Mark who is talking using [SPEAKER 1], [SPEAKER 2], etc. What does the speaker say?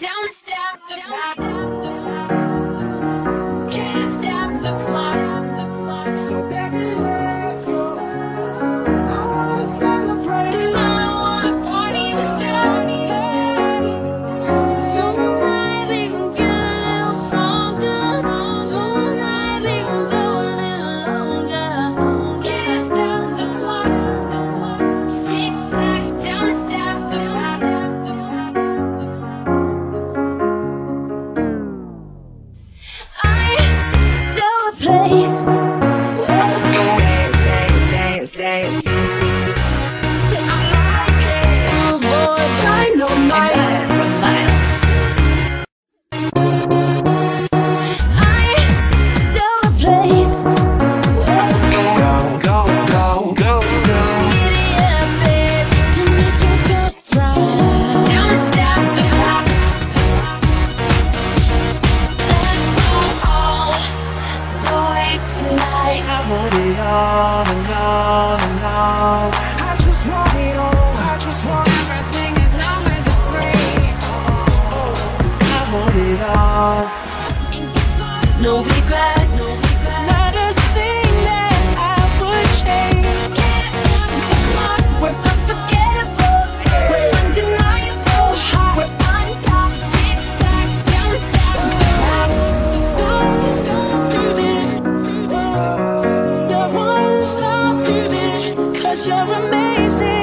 [SPEAKER 1] Don't stop the clock. Can't stop the clock.
[SPEAKER 2] So baby.
[SPEAKER 1] place. put it
[SPEAKER 2] on and on and on I just want it all, I just want everything as long as it's free I want it all
[SPEAKER 1] No regrets,
[SPEAKER 3] no regrets. because you're amazing.